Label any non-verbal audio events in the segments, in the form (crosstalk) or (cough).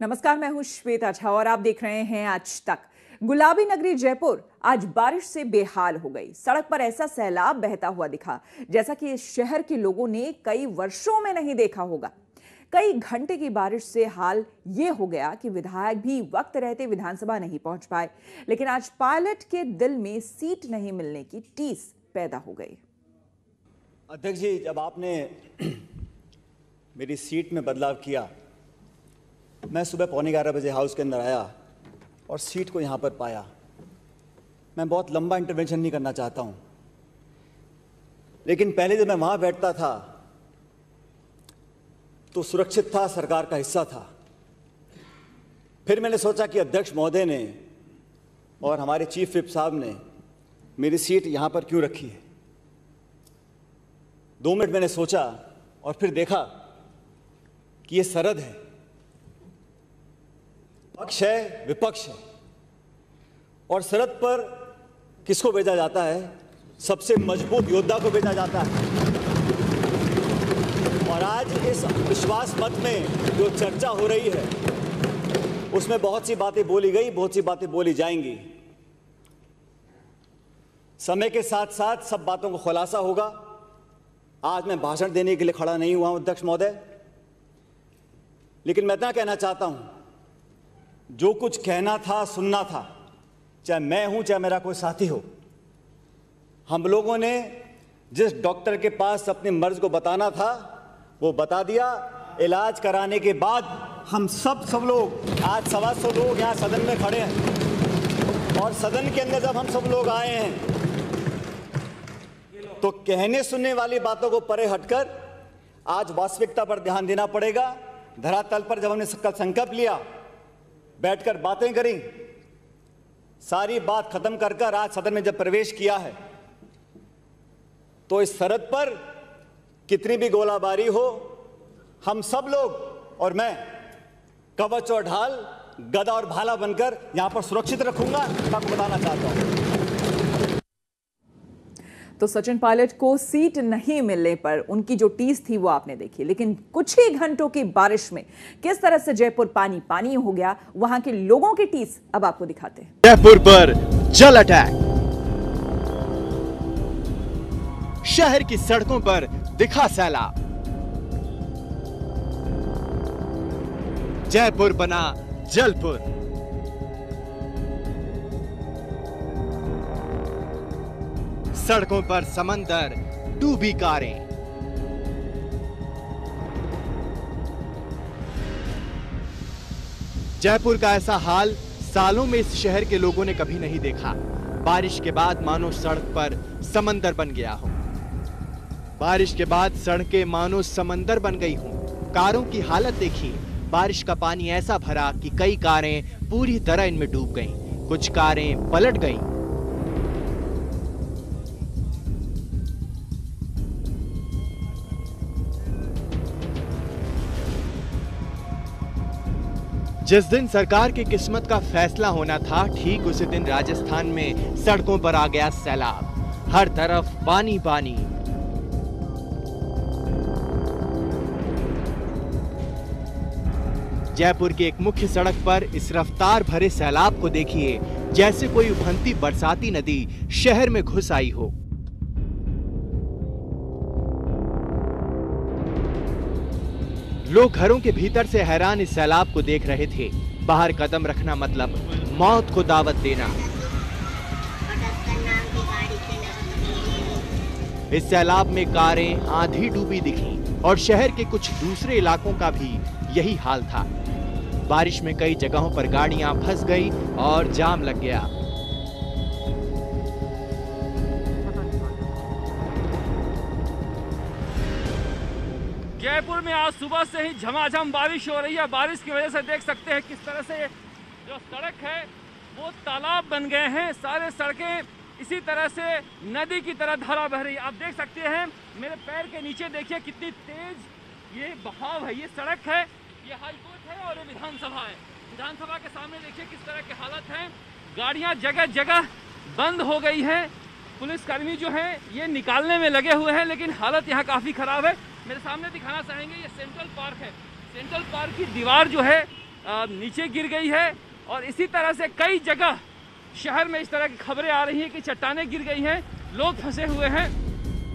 नमस्कार, मैं हूँ श्वेता झा और आप देख रहे हैं आज तक। गुलाबी नगरी जयपुर, आज बारिश से बेहाल हो गई। सड़क पर ऐसा सैलाब बहता हुआ दिखा, जैसा कि इस शहर के लोगों ने कई वर्षों में नहीं देखा होगा। कई घंटे की बारिश से हाल ये हो गया कि विधायक भी वक्त रहते विधानसभा नहीं पहुँच पाए, लेकिन आज पायलट के दिल में सीट नहीं मिलने की टीस पैदा हो गई। अध्यक्ष जी, जब आपने (clears throat) मेरी सीट में बदलाव किया मैं सुबह पौने ग्यारह बजे हाउस के अंदर आया और सीट को यहाँ पर पाया। मैं बहुत लंबा इंटरवेंशन नहीं करना चाहता हूँ। लेकिन पहले जब मैं वहाँ बैठता था तो सुरक्षित था, सरकार का हिस्सा था। फिर मैंने सोचा कि अध्यक्ष महोदय ने और हमारे चीफ विप साहब ने मेरी सीट यहाँ पर क्यों रखी है? दो मिनट मैंने सोचा और फिर देखा कि ये सरद है। पक्ष है, विपक्ष है। और सरहद पर किसको भेजा जाता है? सबसे मज़बूत योद्धा को भेजा जाता है। और आज इस विश्वास मत में जो चर्चा हो रही है, उसमें बहुत सी बातें बोली गई, बहुत सी बातें बोली जाएँगी। समय के साथ साथ सब बातों को खुलासा होगा। आज मैं भाषण देने के लिए खड़ा नहीं हुआ हूँ अध्यक्ष महोदय, लेकिन मैं इतना कहना चाहता हूँ जो कुछ कहना था, सुनना था। चाहे मैं हूँ, चाहे मेरा कोई साथी हो। हम लोगों ने जिस डॉक्टर के पास अपने मर्ज को बताना था, वो बता दिया, इलाज कराने के बाद हम सब सब लोग, आज सवा सौ लोग यहाँ सदन में खड़े हैं। और सदन के अंदर जब हम सब लोग आए हैं तो कहने, सुनने वाली बातों को परे हटकर आज वास्तविकता पर ध्यान देना पड़ेगा। धरातल पर जब हमने कल संकल्प लिया बैठकर बातें करी। सारी बात खत्म कर कर आज सदन में जब प्रवेश किया है तो इस सरहद पर कितनी भी गोलाबारी हो, हम सब लोग और मैं कवच और ढाल, गदा और भाला बनकर यहाँ पर सुरक्षित रखूँगा। आपको बताना चाहता हूँ। तो सचिन पायलट को सीट नहीं मिलने पर उनकी जो टीस थी वो आपने देखी। लेकिन कुछ ही घंटों की बारिश में किस तरह से जयपुर पानी पानी हो गया, वहाँ के लोगों की टीस अब आपको दिखाते हैं। जयपुर पर जल अटैक। शहर की सड़कों पर दिखा सैलाब। जयपुर बना जलपुर। सड़कों पर समंदर, डूबी कारें। जयपुर का ऐसा हाल सालों में इस शहर के लोगों ने कभी नहीं देखा। बारिश के बाद मानो सड़क पर समंदर बन गया हो। बारिश के बाद सड़कें मानो समंदर बन गई हों। कारों की हालत देखिए बारिश का पानी ऐसा भरा कि कई कारें पूरी तरह इनमें डूब गईं। कुछ कारें पलट गईं जिस दिन सरकार की किस्मत का फैसला होना था, ठीक उसी दिन राजस्थान में सड़कों पर आ गया सैलाब। हर तरफ़ पानी पानी जयपुर की एक मुख्य सड़क पर इस रफ्तार भरे सैलाब को देखिए, जैसे कोई उभरती बरसाती नदी शहर में घुस आई हो। लोग घरों के भीतर से हैरान इस सैलाब को देख रहे थे। बाहर कदम रखना मतलब मौत को दावत देना। इस सैलाब में कारें आधी डूबी दिखी और शहर के कुछ दूसरे इलाकों का भी यही हाल था। बारिश में कई जगहों पर गाड़ियाँ फंस गई और जाम लग गया। जयपुर में आज सुबह से ही झमाझम बारिश हो रही है। बारिश की वजह से देख सकते हैं किस तरह से जो सड़क है, वो तालाब बन गए हैं। सारे सड़कें इसी तरह से नदी की तरह धारा बह रही है। आप देख सकते हैं, मेरे पैर के नीचे देखिए कितनी तेज ये बहाव है, ये सड़क है, ये हाईकोर्ट है और ये विधानसभा है। विधानसभा के सामने देखिए किस तरह की हालत है। गाड़ियाँ जगह जगह बंद हो गई है। पुलिसकर्मी जो हैं, ये निकालने में लगे हुए हैं, लेकिन हालत यहाँ काफ़ी ख़राब है। मेरे सामने दिखाना चाहेंगे, ये सेंट्रल पार्क है। सेंट्रल पार्क की दीवार जो है नीचे गिर गई है और इसी तरह से कई जगह शहर में इस तरह की खबरें आ रही हैं कि चट्टाने गिर गई हैं, लोग फंसे हुए हैं।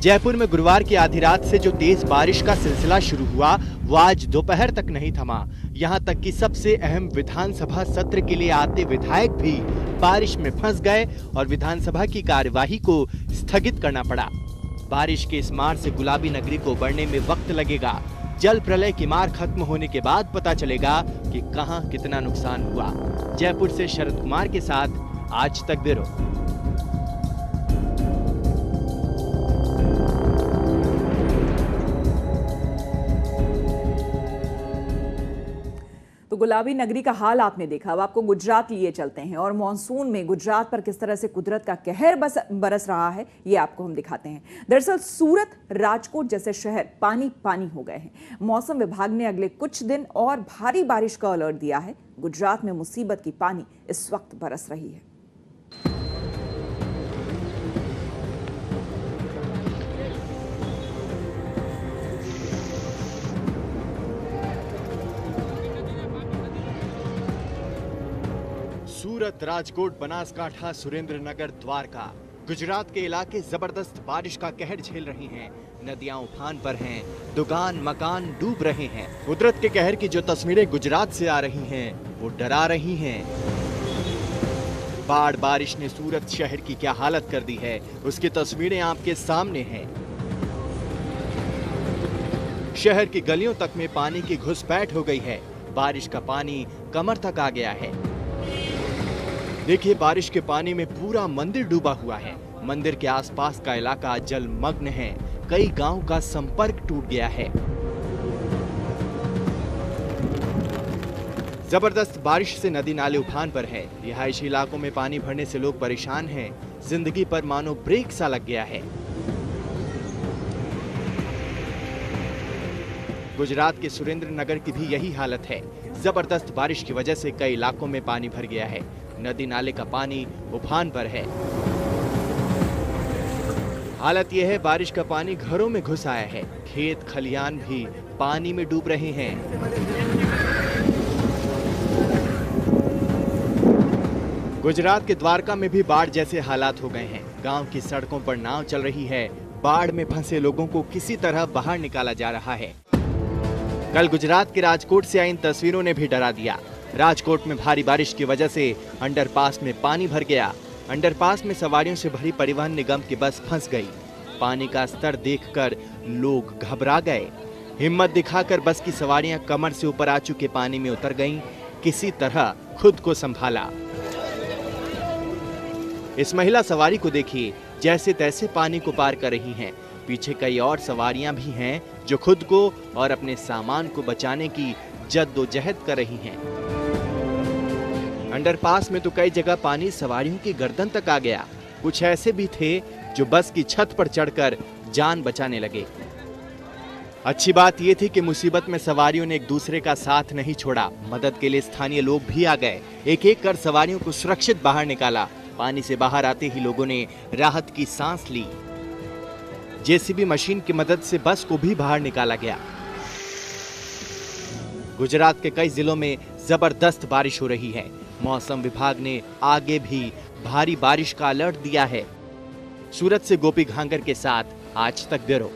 जयपुर में गुरुवार की आधी रात से जो तेज बारिश का सिलसिला शुरू हुआ, वो आज दोपहर तक नहीं थमा। यहाँ तक कि सबसे अहम विधानसभा सत्र के लिए आते विधायक भी बारिश में फंस गए और विधानसभा की कार्यवाही को स्थगित करना पड़ा। बारिश के इस मार से गुलाबी नगरी को बढ़ने में वक्त लगेगा। जल प्रलय की मार खत्म होने के बाद पता चलेगा कि कहाँ कितना नुकसान हुआ। जयपुर से शरद कुमार के साथ आज तक ब्यूरो। तो गुलाबी नगरी का हाल आपने देखा। अब आपको गुजरात लिए चलते हैं और मानसून में गुजरात पर किस तरह से कुदरत का कहर बस, बरस रहा है, ये आपको हम दिखाते हैं। दरअसल सूरत, राजकोट जैसे शहर पानी पानी हो गए हैं। मौसम विभाग ने अगले कुछ दिन और भारी बारिश का अलर्ट दिया है। गुजरात में मुसीबत की पानी इस वक्त बरस रही है। राजकोट बनासकांठा सुरेंद्र नगर द्वारका। गुजरात के इलाके ज़बरदस्त बारिश का कहर झेल रही हैं। नदियाँ उफान पर हैं, दुकान मकान डूब रहे हैं। कुदरत के कहर की जो तस्वीरें गुजरात से आ रही हैं, वो डरा रही हैं। बाढ़ बारिश ने सूरत शहर की क्या हालत कर दी है, उसकी तस्वीरें आपके सामने हैं। शहर की गलियों तक में पानी की घुसपैठ हो गई है। बारिश का पानी कमर तक आ गया है। देखिए, बारिश के पानी में पूरा मंदिर डूबा हुआ है। मंदिर के आसपास का इलाका जलमग्न है। कई गाँव का संपर्क टूट गया है। ज़बरदस्त बारिश से नदी नाले उफान पर है। रिहायशी इलाकों में पानी भरने से लोग परेशान हैं। ज़िंदगी पर मानो ब्रेक सा लग गया है। गुजरात के सुरेंद्र नगर की भी यही हालत है। ज़बरदस्त बारिश की वजह से कई इलाकों में पानी भर गया है। नदी नाले का पानी उफान पर है। हालत यह है, बारिश का पानी घरों में घुस आया है। खेत खलियान भी पानी में डूब रहे हैं। गुजरात के द्वारका में भी बाढ़ जैसे हालात हो गए हैं। गाँव की सड़कों पर नाव चल रही है। बाढ़ में फंसे लोगों को किसी तरह बाहर निकाला जा रहा है। कल गुजरात के राजकोट से आई इन तस्वीरों ने भी डरा दिया। राजकोट में भारी बारिश की वजह से अंडरपास में पानी भर गया। अंडरपास में सवारियों से भरी परिवहन निगम की बस फंस गई। पानी का स्तर देखकर लोग घबरा गए। हिम्मत दिखाकर बस की सवारियाँ कमर से ऊपर आ चुके पानी में उतर गईं। किसी तरह खुद को संभाला। इस महिला सवारी को देखिए जैसे तैसे पानी को पार कर रही हैं। पीछे कई और सवारियाँ भी हैं, जो खुद को और अपने सामान को बचाने की जद्दोजहद कर रही हैं। अंडरपास में तो कई जगह पानी सवारियों की गर्दन तक आ गया। कुछ ऐसे भी थे जो बस की छत पर चढ़कर जान बचाने लगे। अच्छी बात यह थी कि मुसीबत में सवारियों ने एक दूसरे का साथ नहीं छोड़ा। मदद के लिए स्थानीय लोग भी आ गए। एक एक कर सवारियों को सुरक्षित बाहर निकाला। पानी से बाहर आते ही लोगों ने राहत की सांस ली। जेसीबी मशीन की मदद से बस को भी बाहर निकाला गया। गुजरात के कई जिलों में ज़बरदस्त बारिश हो रही है। मौसम विभाग ने आगे भी भारी बारिश का अलर्ट दिया है। सूरत से गोपी घांगर के साथ आज तक ब्यूरो।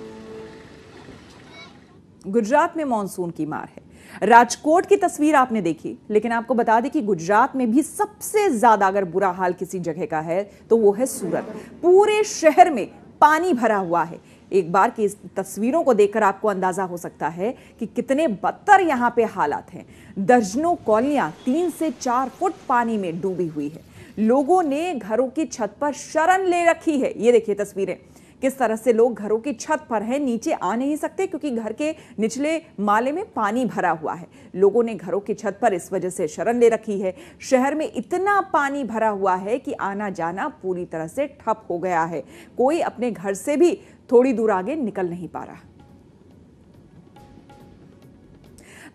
गुजरात में मानसून की मार है। राजकोट की तस्वीर आपने देखी, लेकिन आपको बता दें कि गुजरात में भी सबसे ज़्यादा अगर बुरा हाल किसी जगह का है तो वो है सूरत। पूरे शहर में पानी भरा हुआ है। एक बार की तस्वीरों को देखकर आपको अंदाज़ा हो सकता है कि कितने बदतर यहाँ पे हालात हैं। दर्जनों कॉलोनियाँ तीन से चार फुट पानी में डूबी हुई है। लोगों ने घरों की छत पर शरण ले रखी है। ये देखिए तस्वीरें। किस तरह से लोग घरों की छत पर हैं, नीचे आ नहीं सकते क्योंकि घर के निचले माले में पानी भरा हुआ है। लोगों ने घरों की छत पर इस वजह से शरण ले रखी है। शहर में इतना पानी भरा हुआ है कि आना जाना पूरी तरह से ठप हो गया है। कोई अपने घर से भी थोड़ी दूर आगे निकल नहीं पा रहा।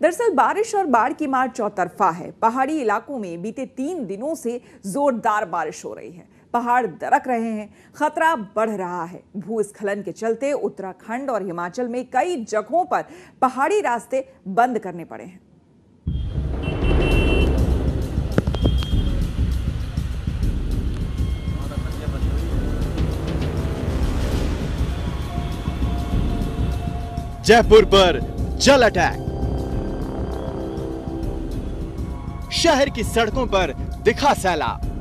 दरअसल बारिश और बाढ़ की मार चौतरफा है। पहाड़ी इलाकों में बीते तीन दिनों से जोरदार बारिश हो रही है। पहाड़ दरक रहे हैं। खतरा बढ़ रहा है। भूस्खलन के चलते उत्तराखंड और हिमाचल में कई जगहों पर पहाड़ी रास्ते बंद करने पड़े हैं। जयपुर पर जल अटैक। शहर की सड़कों पर दिखा सैलाब।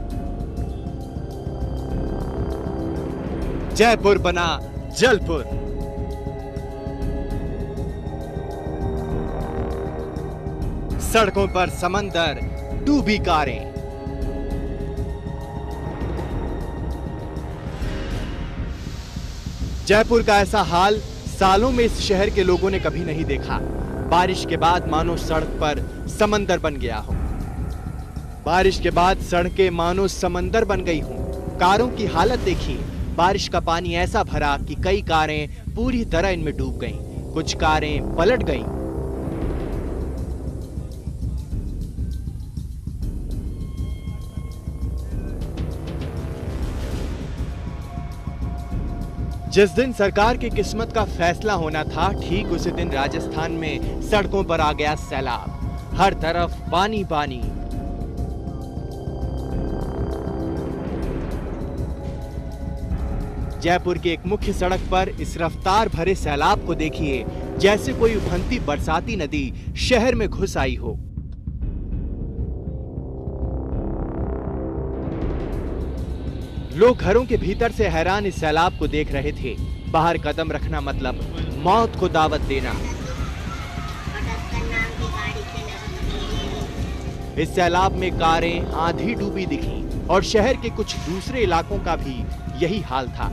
जयपुर बना जलपुर। सड़कों पर समंदर, डूबी कारें। जयपुर का ऐसा हाल सालों में इस शहर के लोगों ने कभी नहीं देखा। बारिश के बाद मानो सड़क पर समंदर बन गया हो। बारिश के बाद सड़कें मानो समंदर बन गई हों। कारों की हालत देखिए। बारिश का पानी ऐसा भरा कि कई कारें पूरी तरह इनमें डूब गईं। कुछ कारें पलट गईं। जिस दिन सरकार की किस्मत का फैसला होना था, ठीक उसी दिन राजस्थान में सड़कों पर आ गया सैलाब। हर तरफ़ पानी पानी जयपुर के एक मुख्य सड़क पर इस रफ्तार भरे सैलाब को देखिए, जैसे कोई उफनती बरसाती नदी शहर में घुस आई हो। लोग घरों के भीतर से हैरान इस सैलाब को देख रहे थे। बाहर कदम रखना मतलब मौत को दावत देना। इस सैलाब में कारें आधी डूबी दिखी और शहर के कुछ दूसरे इलाकों का भी यही हाल था।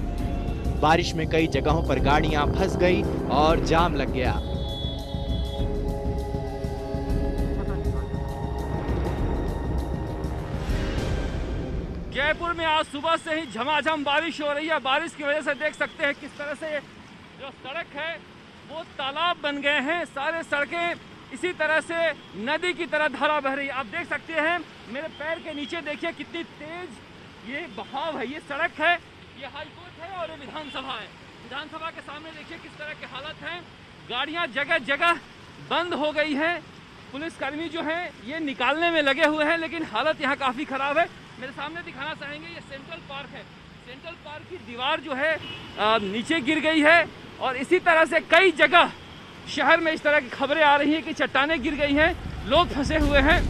बारिश में कई जगहों पर गाड़ियाँ फंस गई और जाम लग गया। जयपुर में आज सुबह से ही झमाझम बारिश हो रही है। बारिश की वजह से देख सकते हैं किस तरह से जो सड़क है, वो तालाब बन गए हैं। सारे सड़कें इसी तरह से नदी की तरह धारा बह रही है। आप देख सकते हैं, मेरे पैर के नीचे देखिए कितनी तेज ये बहाव है, ये सड़क है। ये हाईकोर्ट है और ये विधानसभा है। विधानसभा के सामने देखिए किस तरह के हालत हैं। गाड़ियाँ जगह जगह बंद हो गई हैं। पुलिसकर्मी जो हैं, ये निकालने में लगे हुए हैं, लेकिन हालत यहाँ काफ़ी ख़राब है। मेरे सामने दिखाना चाहेंगे, ये सेंट्रल पार्क है। सेंट्रल पार्क की दीवार जो है नीचे गिर गई है और इसी तरह से कई जगह शहर में इस तरह की खबरें आ रही हैं कि चट्टाने गिर गई हैं। लोग फंसे हुए हैं।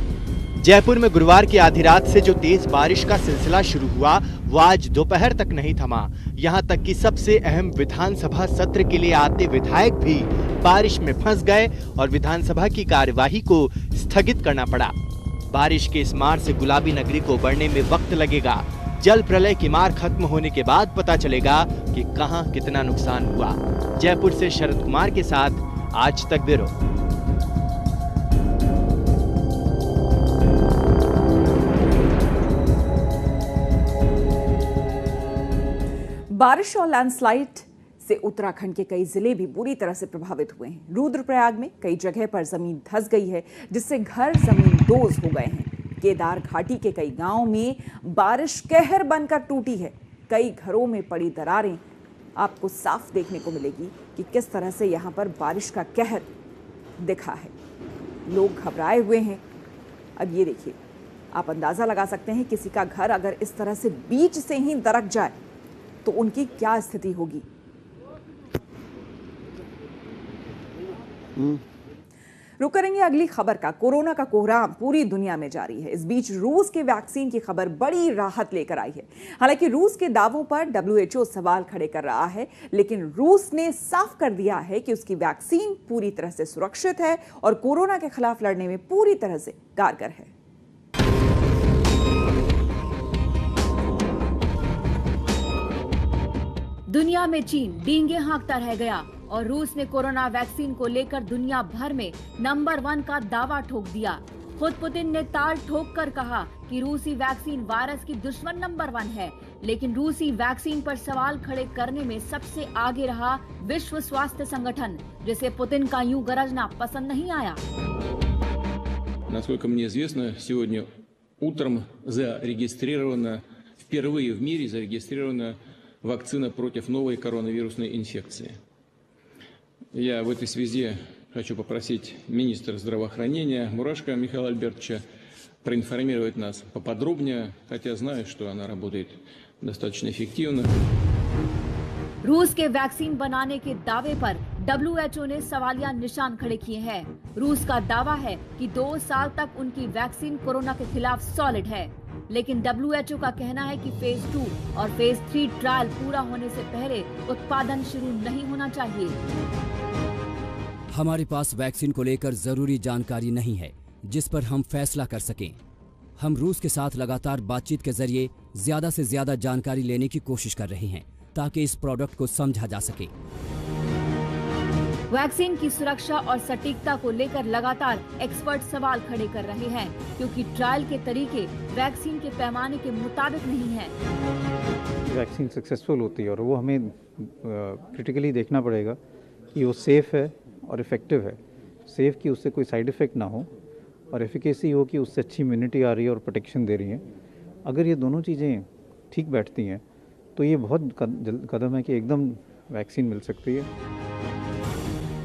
जयपुर में गुरुवार की आधी रात से जो तेज बारिश का सिलसिला शुरू हुआ, वो आज दोपहर तक नहीं थमा। यहाँ तक कि सबसे अहम विधानसभा सत्र के लिए आते विधायक भी बारिश में फंस गए और विधानसभा की कार्यवाही को स्थगित करना पड़ा। बारिश के इस मार से गुलाबी नगरी को बढ़ने में वक्त लगेगा। जल प्रलय की मार खत्म होने के बाद पता चलेगा कि कहाँ कितना नुकसान हुआ। जयपुर से शरद कुमार के साथ आज तक ब्यूरो। बारिश और लैंडस्लाइड से उत्तराखंड के कई ज़िले भी बुरी तरह से प्रभावित हुए हैं। रुद्रप्रयाग में कई जगह पर ज़मीन धस गई है, जिससे घर ज़मीन दोज हो गए हैं। केदार घाटी के कई गाँवों में बारिश कहर बनकर टूटी है। कई घरों में पड़ी दरारें। आपको साफ़ देखने को मिलेगी कि किस तरह से यहाँ पर बारिश का कहर दिखा है। लोग घबराए हुए हैं। अब ये देखिए, आप अंदाज़ा लगा सकते हैं किसी का घर अगर इस तरह से बीच से ही दरक जाए। तो उनकी क्या स्थिति होगी? रुक करेंगे अगली खबर का। कोरोना का कोहराम पूरी दुनिया में जारी है। इस बीच रूस के वैक्सीन की खबर बड़ी राहत लेकर आई है। हालाँकि रूस के दावों पर डब्ल्यूएचओ सवाल खड़े कर रहा है लेकिन रूस ने साफ़ कर दिया है कि उसकी वैक्सीन पूरी तरह से सुरक्षित है और कोरोना के खिलाफ लड़ने में पूरी तरह से कारगर है। दुनिया में चीन डींगे हाँकता रह गया और रूस ने कोरोना वैक्सीन को लेकर दुनिया भर में नंबर वन का दावा ठोक दिया खुद पुतिन ने ताल ठोक कर कहा कि रूसी वैक्सीन वायरस की दुश्मन नंबर वन है लेकिन रूसी वैक्सीन पर सवाल खड़े करने में सबसे आगे रहा विश्व स्वास्थ्य संगठन जिसे पुतिन का यूं गरजना पसंद नहीं आया Насколько мне известно, сегодня утром зарегистрирована, впервые в мире зарегистрирована вакцина против новой коронавирусной инфекции. Я в этой связи хочу попросить министра здравоохранения Мурашко Михаила Альбертовича проинформировать нас поподробнее, хотя знаю, что она работает достаточно эффективно. रूस के वैक्सीन बनाने के दावे पर डब्ल्यूएचओ ने सवालिया निशान खड़े किए हैं रूस का दावा है कि दो साल तक उनकी वैक्सीन कोरोना के खिलाफ सॉलिड है लेकिन डब्ल्यूएचओ का कहना है कि फ़ेज़ टू और फ़ेज़ थ्री ट्रायल पूरा होने से पहले उत्पादन शुरू नहीं होना चाहिए। हमारे पास वैक्सीन को लेकर ज़रूरी जानकारी नहीं है, जिस पर हम फैसला कर सकें। हम रूस के साथ लगातार बातचीत के ज़रिए ज़्यादा से ज़्यादा जानकारी लेने की कोशिश कर रहे हैं, ताकि इस प्रोडक्ट को समझा जा सके। वैक्सीन की सुरक्षा और सटीकता को लेकर लगातार एक्सपर्ट सवाल खड़े कर रहे हैं, क्योंकि ट्रायल के तरीके वैक्सीन के पैमाने के मुताबिक नहीं है। वैक्सीन सक्सेसफुल होती है और वो हमें क्रिटिकली देखना पड़ेगा कि वो सेफ़ है और इफ़ेक्टिव है। सेफ़ कि उससे कोई साइड इफ़ेक्ट ना हो और एफिकेसी हो कि उससे अच्छी इम्यूनिटी आ रही है और प्रोटेक्शन दे रही है। अगर ये दोनों चीज़ें ठीक बैठती हैं तो ये बहुत कदम है कि एकदम वैक्सीन मिल सकती है।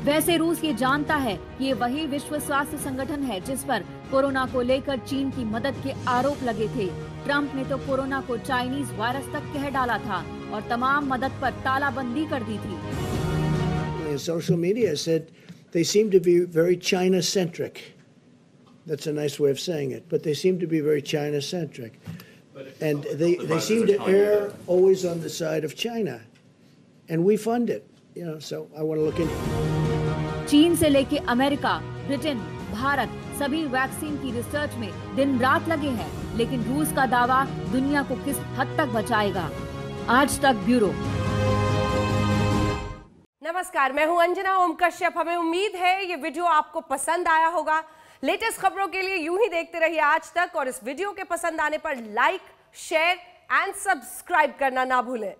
वैसे रूस ये जानता है कि ये वही विश्व स्वास्थ्य संगठन है जिस पर कोरोना को लेकर चीन की मदद के आरोप लगे थे ट्रंप ने तो कोरोना को चाइनीज़ वायरस तक कह डाला था और तमाम मदद पर तालाबंदी कर दी थी Social media said they seem to be very China centric. That's a nice way of saying it, but they seem to be very China centric. And they, they seem to err always on the side of China. And we fund it, you know, so I want to look into चीन से लेके America, Britain, Bharat, सभी vaccine की research में दिन रात लगे हैं, लेकिन रूस का दावा दुनिया को किस हद तक बचाएगा? आज तक ब्यूरो। नमस्कार, मैं हूँ अंजना ओम कश्यप हमें उम्मीद है ये वीडियो आपको पसंद आया होगा। लेटेस्ट खबरों के लिए यूँ ही देखते रहिए आज तक, और इस वीडियो के पसंद आने पर लाइक शेयर एंड सब्सक्राइब करना ना भूलें।